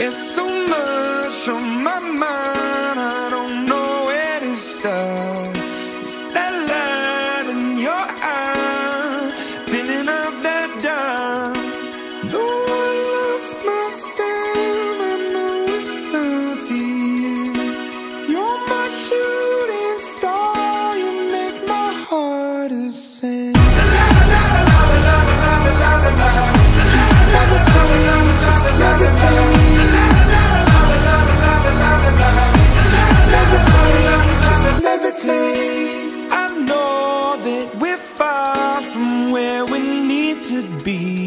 It's so much on my mind. to be.